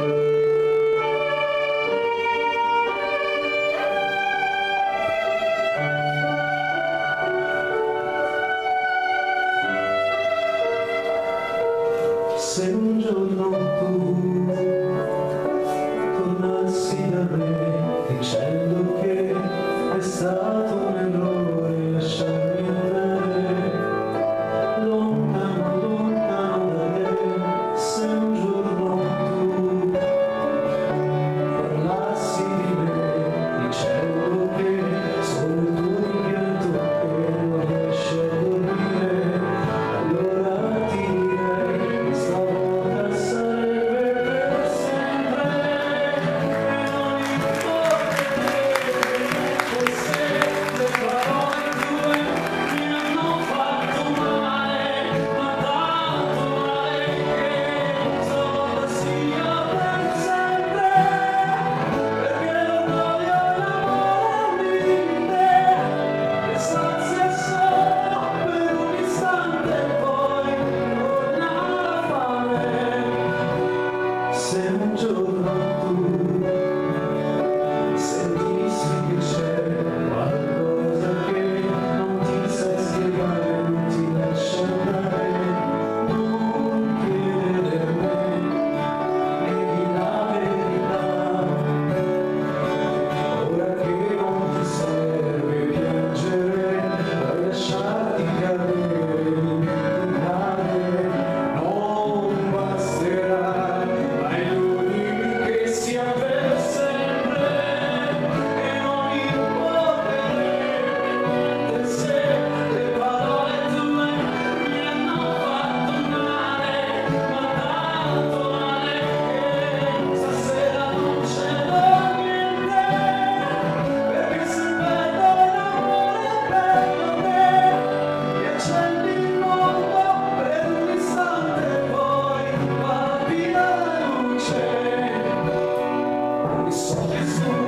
Se un giorno tu tornassi da me soul.